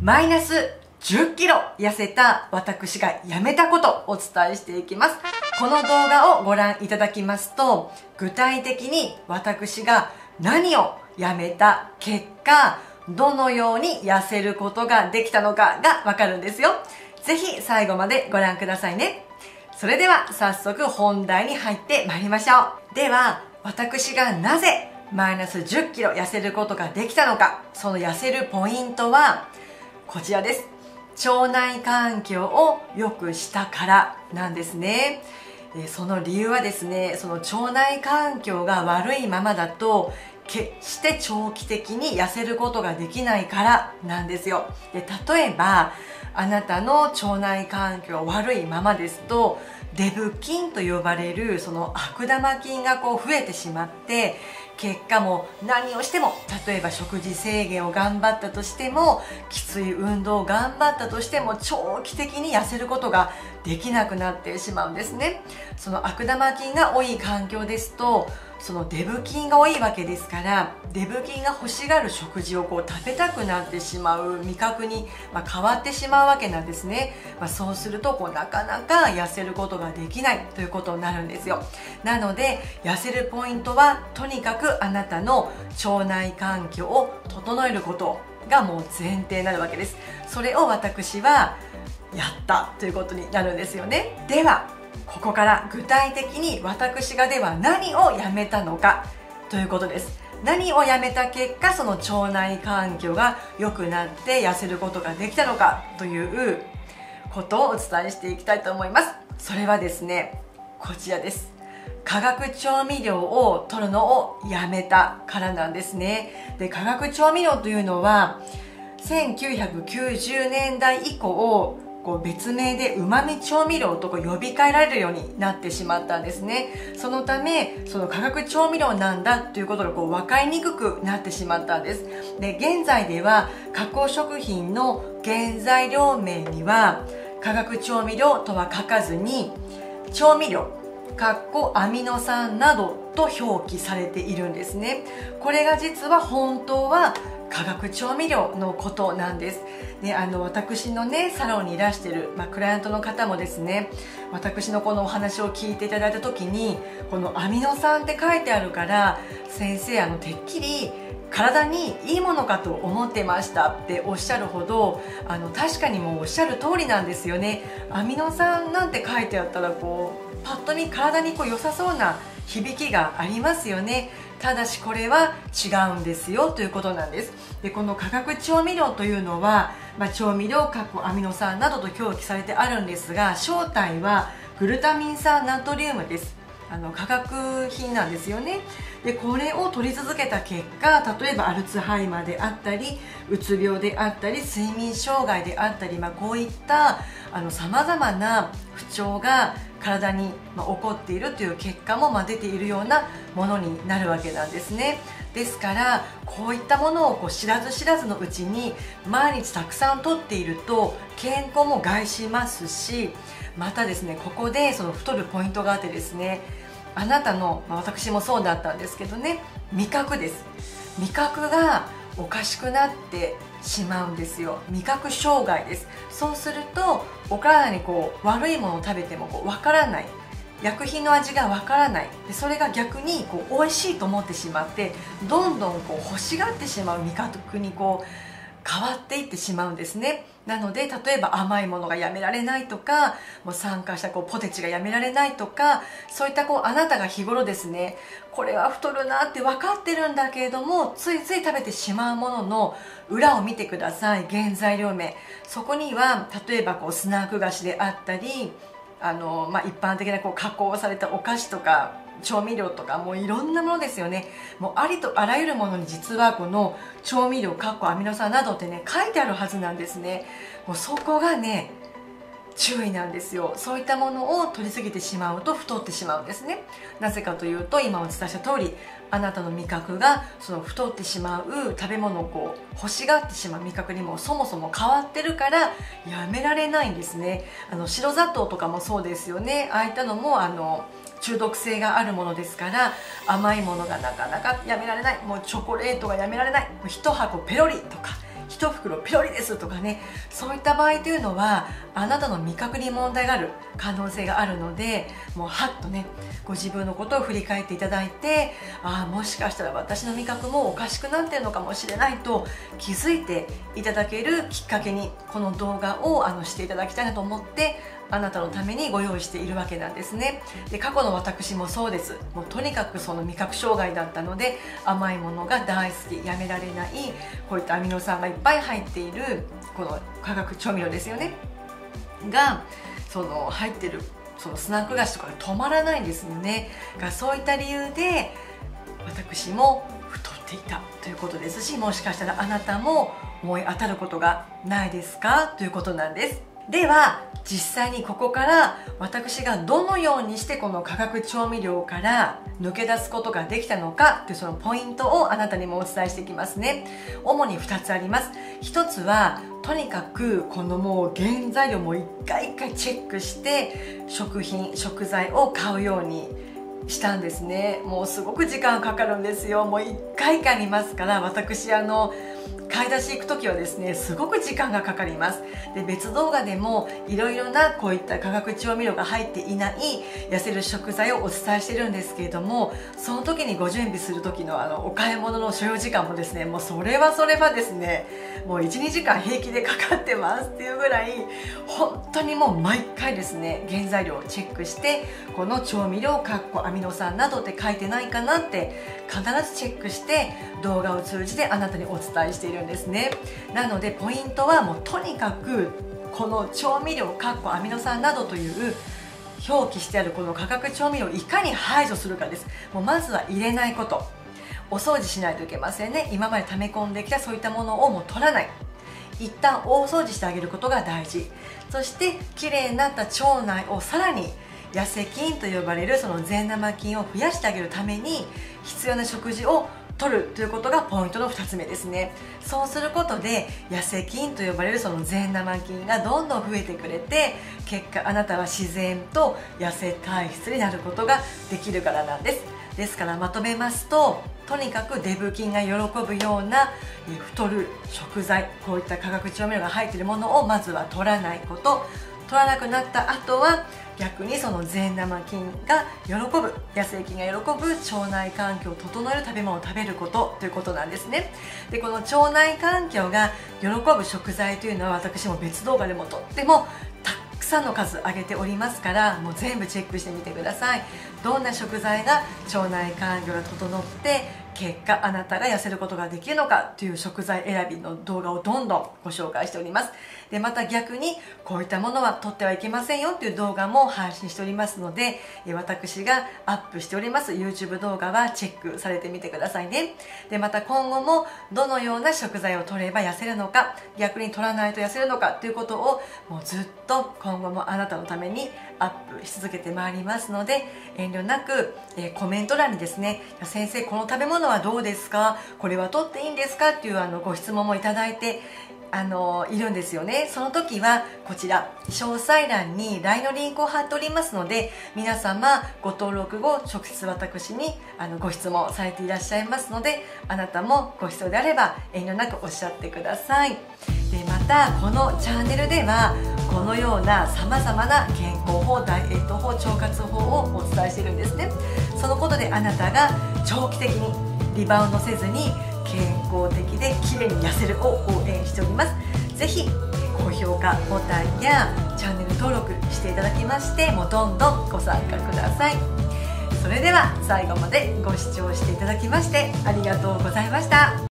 マイナス10キロ痩せた私がやめたことをお伝えしていきます。この動画をご覧いただきますと、具体的に私が何をやめた結果、どのように痩せることができたのかがわかるんですよ。ぜひ最後までご覧くださいね。それでは早速本題に入ってまいりましょう。では、私がなぜマイナス10キロ痩せることができたのか、その痩せるポイントはこちらです。腸内環境を良くしたからなんですね。その理由はですね、その腸内環境が悪いままだと決して長期的に痩せることができないからなんですよ。で例えば、あなたの腸内環境悪いままですと、デブ菌と呼ばれるその悪玉菌がこう増えてしまって結果も何をしても例えば食事制限を頑張ったとしてもきつい運動を頑張ったとしても長期的に痩せることができなくなってしまうんですね。その悪玉菌が多い環境ですとそのデブ菌が多いわけですからデブ菌が欲しがる食事をこう食べたくなってしまう味覚に、ま変わってしまうわけなんですね、まあ、そうするとこうなかなか痩せることができないということになるんですよ。なので痩せるポイントはとにかくあなたの腸内環境を整えることがもう前提になるわけです。それを私はやったということになるんですよね。ではここから具体的に私がでは何をやめたのかということです。何をやめた結果その腸内環境が良くなって痩せることができたのかということをお伝えしていきたいと思います。それはですねこちらです。化学調味料を取るのをやめたからなんですね。で化学調味料というのは1990年代以降こう別名でうまみ調味料とこう呼び替えられるようになってしまったんですね。そのためその化学調味料なんだということがこう分かりにくくなってしまったんです。で現在では加工食品の原材料名には化学調味料とは書かずに調味料かっこアミノ酸などと表記されているんですね。これが実は本当は化学調味料のことなんです。であの私のねサロンにいらしてる、まあ、クライアントの方もですね私のこのお話を聞いていただいた時にこのアミノ酸って書いてあるから先生あのてっきり体にいいものかと思ってましたっておっしゃるほどあの確かにもうおっしゃる通りなんですよね。アミノ酸なんて書いてあったらこうパッと見体にこう良さそうな響きがありますよね。ただしこれは違うんですよということなんです。でこの化学調味料というのは、まあ、調味料過去アミノ酸などと表記されてあるんですが正体はグルタミン酸ナトリウムです。あの化学品なんですよね。でこれを取り続けた結果例えばアルツハイマーであったりうつ病であったり睡眠障害であったり、まあ、こういったさまざまな不調が体に、ま起こっているという結果も、ま出ているようなものになるわけなんですね。ですからこういったものをこう知らず知らずのうちに毎日たくさんとっていると健康も害しますしまたですねここでその太るポイントがあってですねあなたの、まあ、私もそうだったんですけどね味覚です。味覚がおかしくなってしまうんですよ。味覚障害です。そうするとお体にこう悪いものを食べてもこう分からない。薬品の味がわからない。でそれが逆にこう美味しいと思ってしまってどんどんこう欲しがってしまう味覚にこう変わっていってしまうんですね。なので例えば甘いものがやめられないとかもう酸化したこうポテチがやめられないとかそういったこうあなたが日頃ですねこれは太るなって分かってるんだけれどもついつい食べてしまうものの裏を見てください。原材料名。そこには例えばこうスナック菓子であったりあの、まあ、一般的なこう加工されたお菓子とか調味料とかもういろんなものですよね。もうありとあらゆるものに実はこの調味料かっこアミノ酸などってね書いてあるはずなんですね。もうそこがね注意なんですよ。そういったものを取りすぎてしまうと太ってしまうんですね。なぜかというと今お伝えした通りあなたの味覚がその太ってしまう食べ物をこう欲しがってしまう味覚にもそもそも変わってるからやめられないんですね。あの白砂糖とかもそうですよね。ああいったのもあの中毒性があるものですから甘いものがなかなかやめられない。もうチョコレートがやめられない。もう1箱ペロリとか1袋ピロリですとかねそういった場合というのはあなたの味覚に問題がある可能性があるのでもうはっとねご自分のことを振り返っていただいてああもしかしたら私の味覚もおかしくなってるのかもしれないと気づいていただけるきっかけにこの動画をあのしていただきたいなと思ってあなたのためにご用意しているわけなんですね。で過去の私もそうです。もうとにかくその味覚障害だったので甘いものが大好きやめられないこういったアミノ酸がいっぱい入っているこの化学調味料ですよね。がその入ってるそのスナック菓子とかが止まらないんですよね。がそういった理由で私も太っていたということですしもしかしたらあなたも思い当たることがないですか？ということなんです。では実際にここから私がどのようにしてこの化学調味料から抜け出すことができたのかというそのポイントをあなたにもお伝えしていきますね。主に2つあります。1つはとにかくこのもう原材料も一回一回チェックして食品食材を買うようにしたんですね。もうすごく時間かかるんですよ。もう1回か見ますから私あの買い出し行く時はですねすごく時間がかかります。で別動画でもいろいろなこういった化学調味料が入っていない痩せる食材をお伝えしてるんですけれどもその時にご準備する時のあのお買い物の所要時間もですねもうそれはそれはですねもう12時間平気でかかってますっていうぐらい本当にもう毎回ですね原材料をチェックしてこの調味料かっこアミノ酸などって書いてないかなって必ずチェックして動画を通じてあなたにお伝えしているんですね。なのでポイントはもうとにかくこの調味料かっこアミノ酸などという表記してあるこの化学調味料をいかに排除するかです。もうまずは入れないこと。お掃除しないといけませんね。今まで溜め込んできたそういったものをもう取らない。一旦大掃除してあげることが大事。そしてきれいになった腸内をさらに痩せ菌と呼ばれるその善玉菌を増やしてあげるために必要な食事を取るということがポイントの2つ目ですね。そうすることで痩せ菌と呼ばれるその善玉菌がどんどん増えてくれて結果あなたは自然と痩せ体質になることができるからなんです。ですからまとめますととにかくデブ菌が喜ぶような太る食材こういった化学調味料が入っているものをまずは取らないこと。取らなくなった後は逆にその善玉菌が喜ぶ野生菌が喜ぶ腸内環境を整える食べ物を食べることということなんですね。でこの腸内環境が喜ぶ食材というのは私も別動画でもとってもたくさんの数上げておりますからもう全部チェックしてみてください。どんな食材が腸内環境が整って結果あなたが痩せることができるのかという食材選びの動画をどんどんご紹介しております。でまた逆にこういったものは取ってはいけませんよという動画も配信しておりますので私がアップしております。YouTube 動画はチェックされてみてくださいね。でまた今後もどのような食材を取れば痩せるのか逆に取らないと痩せるのかということをもうずっと今後もあなたのためにアップし続けてまいりますので遠慮なく、え、コメント欄にですね先生この食べ物はどうですか？これは取っていいんですか？っていうあのご質問もいただいてあのいるんですよね。その時はこちら詳細欄に LINE のリンクを貼っておりますので皆様ご登録後直接私にあのご質問されていらっしゃいますのであなたもご必要であれば遠慮なくおっしゃってください。でまたこのチャンネルではこのようなさまざまな健康法ダイエット法腸活法をお伝えしているんですね。そのことであなたが長期的にリバウンドせずに健康的で綺麗に痩せるを応援しております。ぜひ高評価ボタンやチャンネル登録していただきましてもうどんどんご参加ください。それでは最後までご視聴していただきましてありがとうございました。